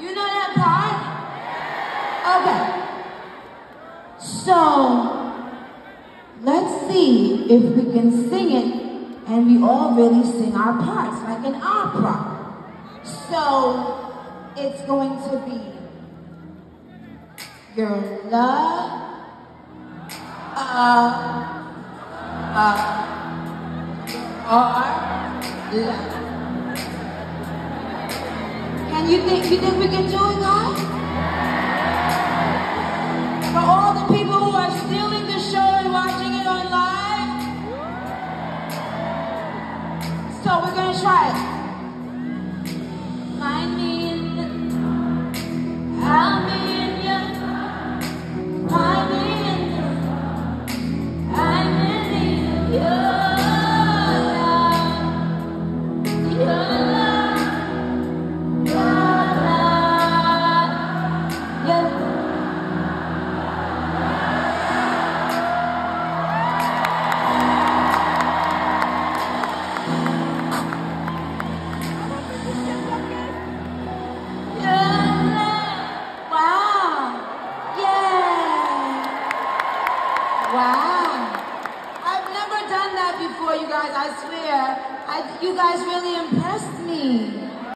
You know that part? Okay. So, let's see if we can sing it and we all really sing our parts like an opera. So, it's going to be your love, uh, uh, our love. Can you think, you think we can do it, guys? For all the people who are stealing the show and watching it online. So we're gonna try it. Wow. I've never done that before, you guys, I swear. I, you guys really impressed me.